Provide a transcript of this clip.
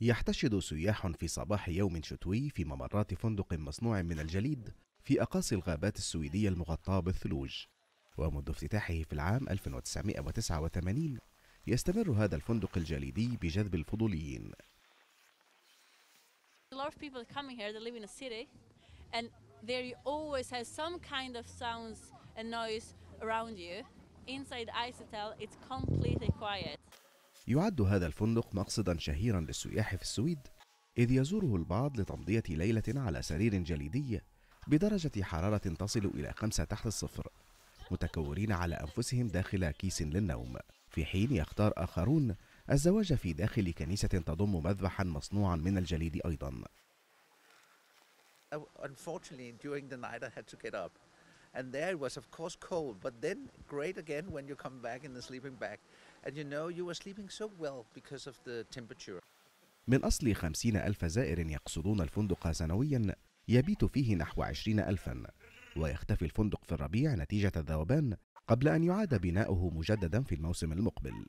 يحتشد سياح في صباح يوم شتوي في ممرات فندق مصنوع من الجليد في أقاصي الغابات السويدية المغطاة بالثلوج ومنذ افتتاحه في العام 1989 يستمر هذا الفندق الجليدي بجذب الفضوليين A lot of people coming here, they live in a city, and there always have some kind of sounds and noise around you. Inside Icetel, it's completely quiet. يعد هذا الفندق مقصدا شهيرا للسياح في السويد إذ يزوره البعض لتمضية ليلة على سرير جليدي بدرجة حرارة تصل إلى خمسة تحت الصفر متكورين على أنفسهم داخل كيس للنوم في حين يختار آخرون الزواج في داخل كنيسة تضم مذبحا مصنوعا من الجليد أيضا Unfortunately, during the night I had to get up. And there it was, of course, cold, but then great again when you come back in the sleeping bag. And you know, you were sleeping so well because of the temperature. من أصل خمسين ألف زائر يقصدون الفندق سنويا يبيت فيه نحو عشرين ألفا ويختفي الفندق في الربيع نتيجة الذوبان قبل أن يعاد بناؤه مجددا في الموسم المقبل